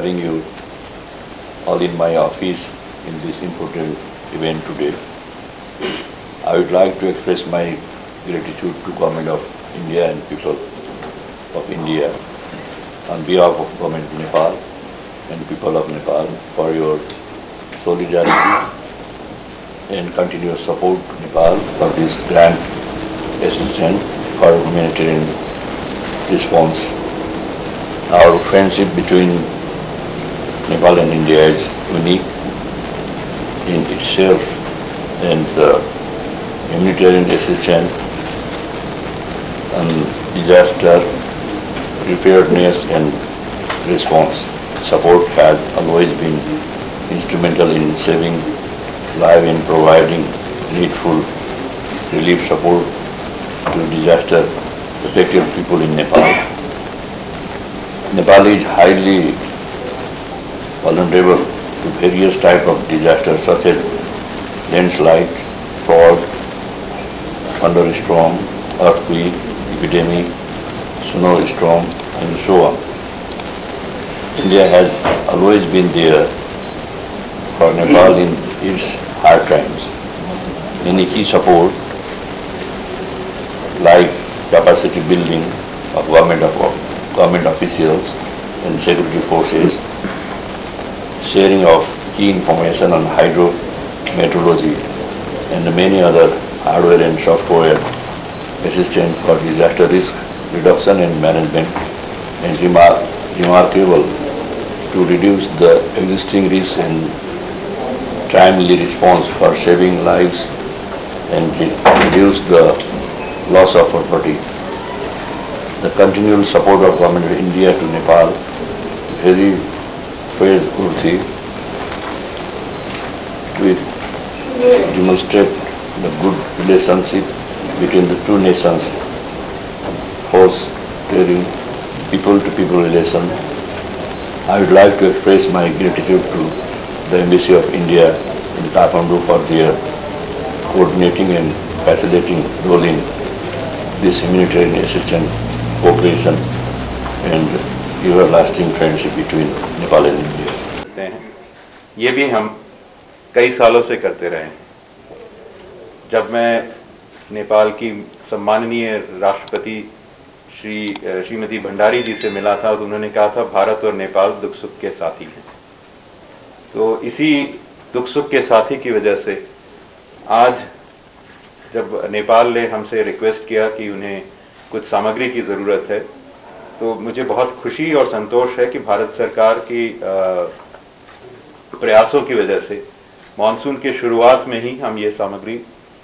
having you all in my office in this important event today. I would like to express my gratitude to Government of India and people of India on behalf of Government of Nepal and people of Nepal for your solidarity and continuous support to Nepal for this grant assistance for humanitarian response. Our friendship between Nepal and India is unique in itself and the humanitarian assistance and disaster preparedness and response support has always been instrumental in saving lives and providing needful relief support to disaster affected people in Nepal. Nepal is highly vulnerable to various type of disasters such as landslide, flood, thunderstorm, earthquake, epidemic, snowstorm, and so on. India has always been there for Nepal in its hard times. Any key support like capacity building of government of government officials and security forces, sharing of key information on hydrometeorology and many other hardware and software assistance for disaster risk reduction and management is remar- remarkable to reduce the existing risks and timely response for saving lives and reduce the loss of property. The continual support of Government of India to Nepal very praiseworthy with demonstrate the good relationship between the two nations, fostering people-to-people relation. I would like to express my gratitude to the Embassy of India in Kathmandu for their coordinating and facilitating role in this humanitarian assistance cooperation and everlasting friendship between Nepal and India. करते हैं। ये भी हम कई सालों से करते रहे हैं। जब मैं नेपाल की सम्माननीय राष्ट्रपति श्री श्रीमती भंडारी जी से मिला था तो उन्होंने कहा था, भारत और नेपाल दुख सुख के साथी हैं। तो इसी दुख सुख के साथी की वजह से आज जब नेपाल ने हमसे रिक्वेस्ट किया कि उन्हें कुछ सामग्री की ज़रूरत है तो मुझे बहुत खुशी और संतोष है कि भारत सरकार की प्रयासों की वजह से मानसून के शुरुआत में ही हम ये सामग्री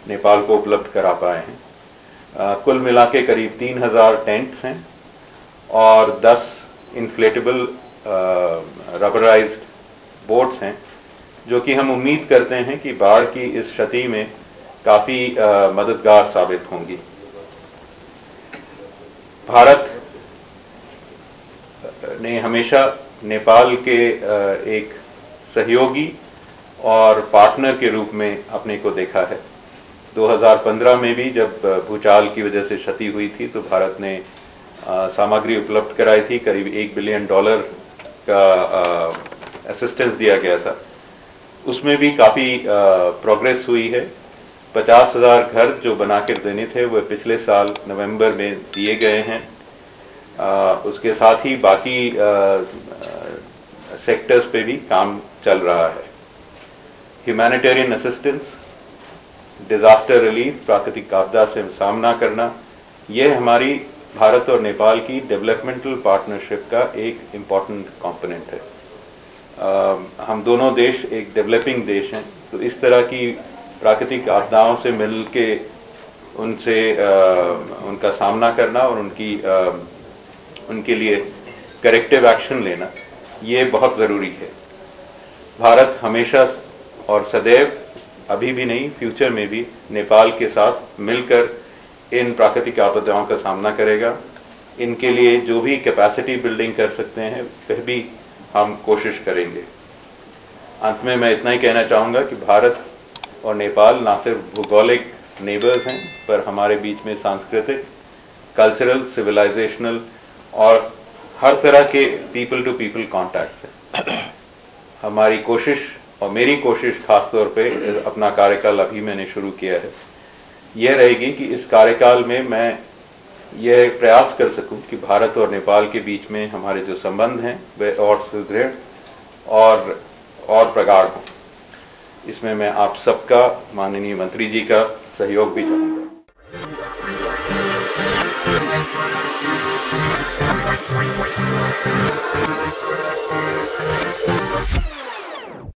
नेपाल को उपलब्ध करा पाए हैं। कुल मिला के करीब तीन हज़ार टेंट्स हैं और 10 इन्फ्लेटेबल रबराइज बोट्स हैं, जो कि हम उम्मीद करते हैं कि बाढ़ की इस क्षति में काफ़ी मददगार साबित होंगी। भारत ने हमेशा नेपाल के एक सहयोगी और पार्टनर के रूप में अपने को देखा है। 2015 में भी जब भूचाल की वजह से क्षति हुई थी तो भारत ने सामग्री उपलब्ध कराई थी। करीब एक बिलियन डॉलर का असिस्टेंस दिया गया था। उसमें भी काफ़ी प्रोग्रेस हुई है। पचास हज़ार घर जो बना कर देने थे, वह पिछले साल नवंबर में दिए गए हैं। उसके साथ ही बाकी सेक्टर्स पे भी काम चल रहा है। ह्यूमैनिटेरियन असिस्टेंस डिजास्टर रिलीफ प्राकृतिक आपदा से सामना करना यह हमारी भारत और नेपाल की डेवलपमेंटल पार्टनरशिप का एक इंपॉर्टेंट कंपोनेंट है। आ, हम दोनों देश एक डेवलपिंग देश हैं तो इस तरह की प्राकृतिक आपदाओं से मिल के उनसे आ, उनका सामना करना और उनकी आ, उनके लिए करेक्टिव एक्शन लेना, ये बहुत ज़रूरी है। भारत हमेशा और सदैव, अभी भी नहीं फ्यूचर में भी नेपाल के साथ मिलकर इन प्राकृतिक आपदाओं का सामना करेगा। इनके लिए जो भी कैपेसिटी बिल्डिंग कर सकते हैं, वह भी हम कोशिश करेंगे। अंत में मैं इतना ही कहना चाहूँगा कि भारत और नेपाल ना सिर्फ़ भूगोलिक नेबर्स हैं, पर हमारे बीच में सांस्कृतिक कल्चरल सिविलाइजेशनल और हर तरह के पीपल टू पीपल कॉन्टैक्ट है। हमारी कोशिश और मेरी कोशिश खासतौर पे अपना कार्यकाल अभी मैंने शुरू किया है। यह रहेगी कि इस कार्यकाल में मैं यह प्रयास कर सकूँ कि भारत और नेपाल के बीच में हमारे जो संबंध हैं, वे और सुदृढ़ और और प्रगाढ़ हों। इसमें मैं आप सबका, माननीय मंत्री जी का सहयोग भी चाहूँगा।